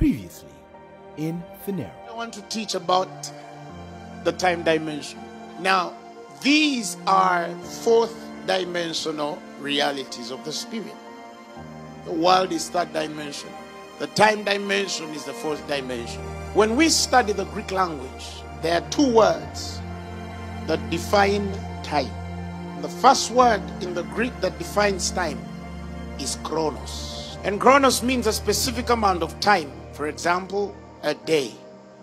Previously in Phaneroo. I want to teach about the time dimension. Now, these are fourth dimensional realities of the spirit. The world is third dimension. The time dimension is the fourth dimension. When we study the Greek language, there are two words that define time. The first word in the Greek that defines time is chronos. And chronos means a specific amount of time. For example, a day,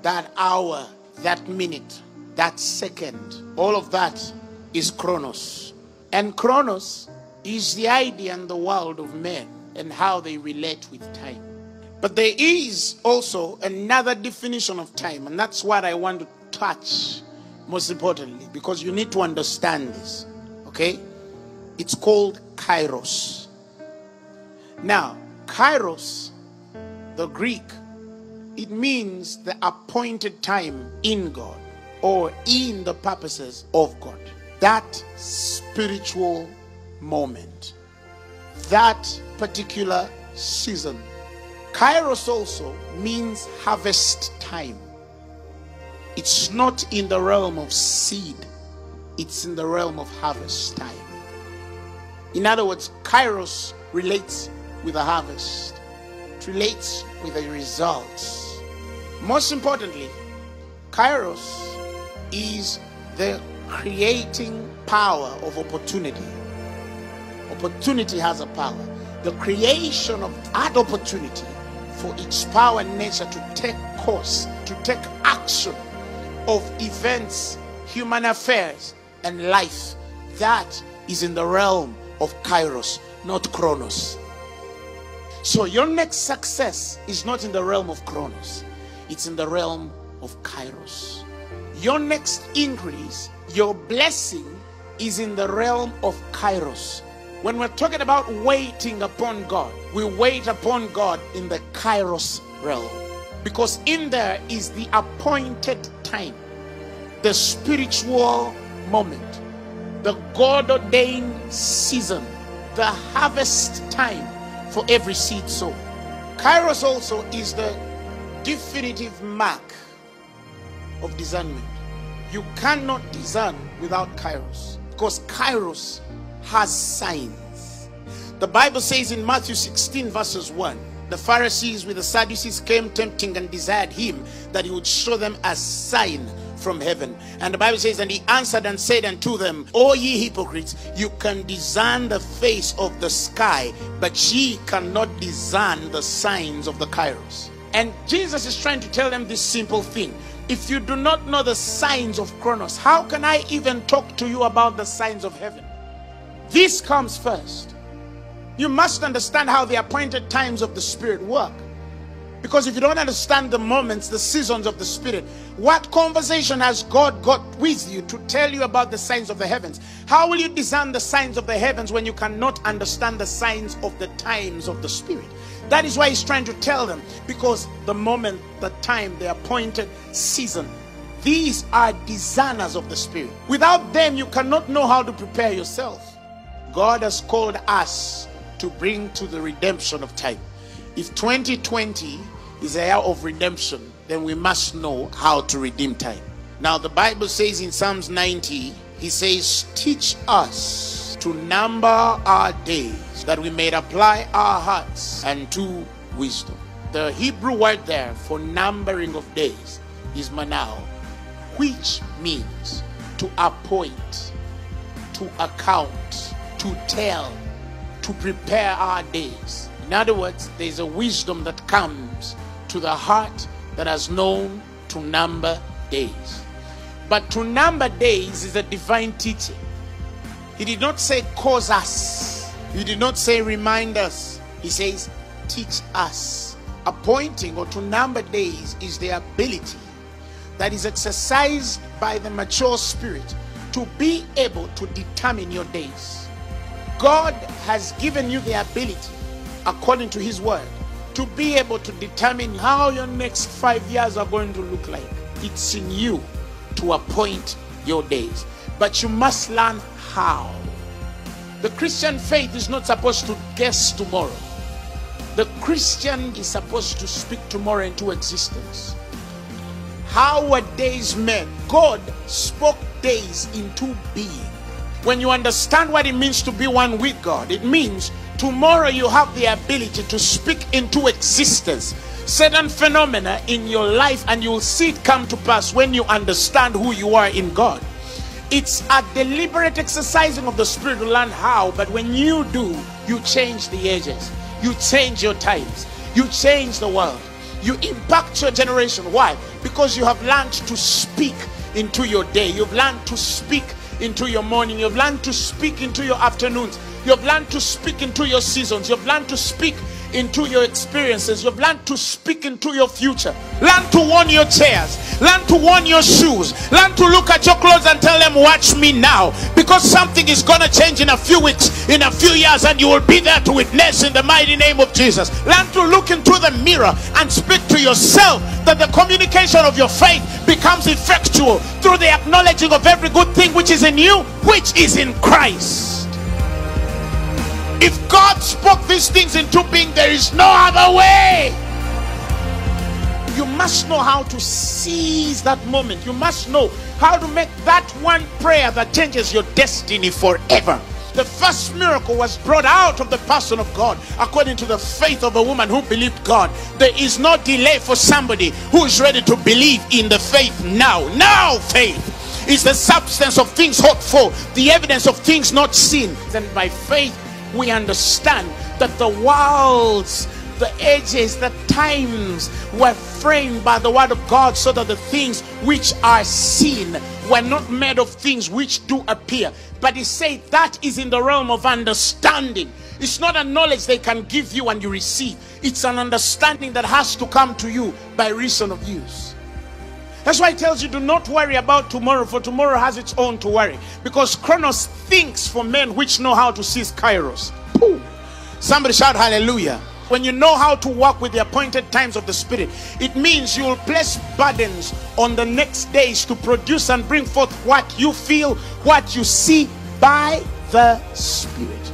that hour, that minute, that second. All of that is chronos. And chronos is the idea in the world of men and how they relate with time. But there is also another definition of time, and that's what I want to touch most importantly, because you need to understand this. Okay? It's called kairos. Now, kairos, the Greek, it means the appointed time in God or in the purposes of God. That spiritual moment, that particular season. Kairos also means harvest time. It's not in the realm of seed, it's in the realm of harvest time. In other words, Kairos relates with the harvest, it relates with the results. Most importantly, Kairos is the creating power of opportunity. Opportunity has a power. The creation of that opportunity for its power and nature to take course, to take action of events, human affairs, and life. That is in the realm of Kairos, not Chronos. So your next success is not in the realm of Chronos, it's in the realm of Kairos. Your next increase, your blessing is in the realm of Kairos. When we're talking about waiting upon God, we wait upon God in the Kairos realm because in there is the appointed time, the spiritual moment, the God ordained season, the harvest time for every seed sown. Kairos also is the definitive mark of discernment. You cannot discern without Kairos because Kairos has signs. The Bible says in Matthew 16, verses 1 the Pharisees with the Sadducees came tempting and desired him that he would show them a sign from heaven. And the Bible says, And he answered and said unto them, O ye hypocrites, you can discern the face of the sky, but ye cannot discern the signs of the Kairos. And Jesus is trying to tell them this simple thing. If you do not know the signs of Chronos, how can I even talk to you about the signs of heaven? This comes first. You must understand how the appointed times of the Spirit work. Because if you don't understand the moments, the seasons of the Spirit, what conversation has God got with you to tell you about the signs of the heavens? How will you discern the signs of the heavens when you cannot understand the signs of the times of the Spirit? That is why He's trying to tell them. Because the moment, the time, the appointed season, these are designers of the Spirit. Without them, you cannot know how to prepare yourself. God has called us to bring to the redemption of time. If 2020 is a year of redemption, then we must know how to redeem time. Now, the Bible says in Psalms 90, He says, Teach us to number our days that we may apply our hearts unto wisdom. The Hebrew word there for numbering of days is manao, which means to appoint, to account, to tell, to prepare our days. In other words, there's a wisdom that comes to the heart that has known to number days. But to number days is a divine teaching. He did not say cause us, he did not say remind us. He says teach us. Appointing or to number days is the ability that is exercised by the mature spirit to be able to determine your days. God has given you the ability, according to His word, to be able to determine how your next five years are going to look like. It's in you to appoint your days, but you must learn how. The Christian faith is not supposed to guess tomorrow. The Christian is supposed to speak tomorrow into existence. How were days made? God spoke days into being. When you understand what it means to be one with God, it means tomorrow you have the ability to speak into existence certain phenomena in your life and you'll see it come to pass when you understand who you are in God. It's a deliberate exercising of the spirit to learn how, but when you do, you change the ages, you change your times, you change the world, you impact your generation. Why? Because you have learned to speak into your day, you've learned to speak into your morning, you've learned to speak into your afternoons, you've learned to speak into your seasons, you've learned to speak into your experiences. You've learned to speak into your future. Learn to warn your chairs. Learn to warn your shoes. Learn to look at your clothes and tell them, Watch me now. Because something is going to change in a few weeks, in a few years, and you will be there to witness in the mighty name of Jesus. Learn to look into the mirror and speak to yourself that the communication of your faith becomes effectual through the acknowledging of every good thing which is in you, which is in Christ. If God spoke these things into being, there is no other way. You must know how to seize that moment. You must know how to make that one prayer that changes your destiny forever. The first miracle was brought out of the person of God according to the faith of a woman who believed God. There is no delay for somebody who is ready to believe in the faith now. Now, faith is the substance of things hoped for, the evidence of things not seen. And by faith, we understand that the worlds, the ages, the times were framed by the word of God so that the things which are seen were not made of things which do appear. But he said that is in the realm of understanding. It's not a knowledge they can give you and you receive, it's an understanding that has to come to you by reason of use. That's why it tells you do not worry about tomorrow, for tomorrow has its own to worry. Because Chronos thinks for men which know how to seize Kairos. Somebody shout hallelujah. When you know how to walk with the appointed times of the Spirit, it means you will place burdens on the next days to produce and bring forth what you feel, what you see by the Spirit.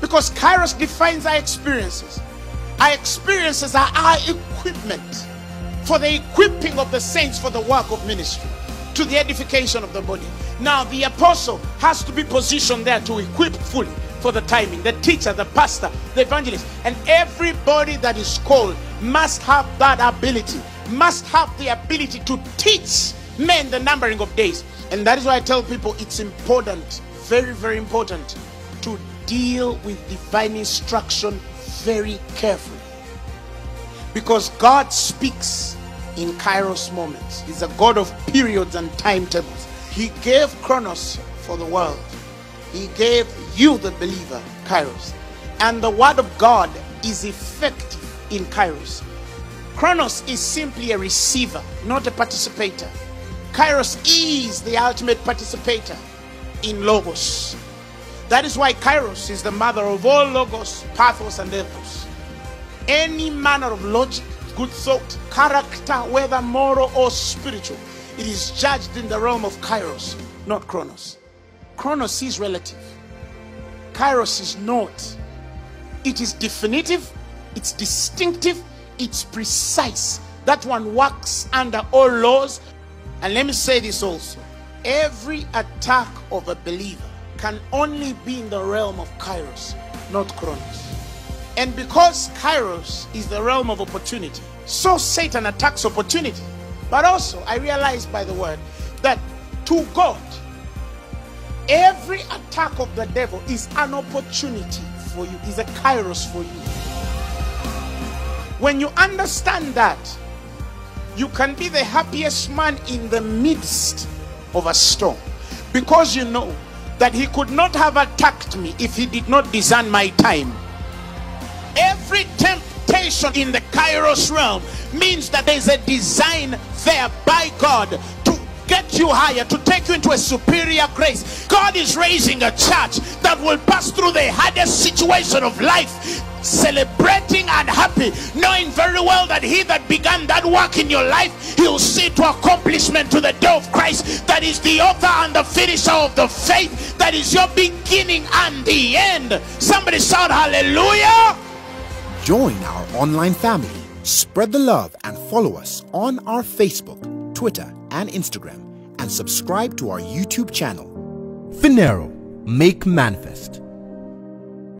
Because Kairos defines our experiences. Our experiences are our equipment for the equipping of the saints for the work of ministry to the edification of the body. Now, the apostle has to be positioned there to equip fully for the timing. The teacher, the pastor, the evangelist, and everybody that is called must have that ability, must have the ability to teach men the numbering of days. And that is why I tell people it's important, very, very important, to deal with divine instruction very carefully. Because God speaks in Kairos moments. He's a God of periods and timetables. He gave Chronos for the world. He gave you, the believer, Kairos. And the word of God is effective in Kairos. Chronos is simply a receiver, not a participator. Kairos is the ultimate participator in Logos. That is why Kairos is the mother of all Logos, Pathos, and Ethos. Any manner of logic, good thought, character, whether moral or spiritual, it is judged in the realm of Kairos, not Chronos. Chronos is relative, Kairos is not. It is definitive, it's distinctive, it's precise. That one works under all laws. And let me say this also every attack of a believer can only be in the realm of Kairos, not Chronos. And because Kairos is the realm of opportunity, so Satan attacks opportunity. But also, I realize by the word that to God, every attack of the devil is an opportunity for you, is a Kairos for you. When you understand that, you can be the happiest man in the midst of a storm because you know that he could not have attacked me if he did not discern my time. Every temptation in the Kairos realm means that there's a design there by God to get you higher, to take you into a superior grace. God is raising a church that will pass through the hardest situation of life, celebrating and happy, knowing very well that he that began that work in your life, he'll see to accomplishment to the day of Christ. That is the author and the finisher of the faith, that is your beginning and the end. Somebody shout hallelujah. Join our online family, spread the love, and follow us on our Facebook, Twitter, and Instagram, and subscribe to our YouTube channel. Phaneroo, make manifest.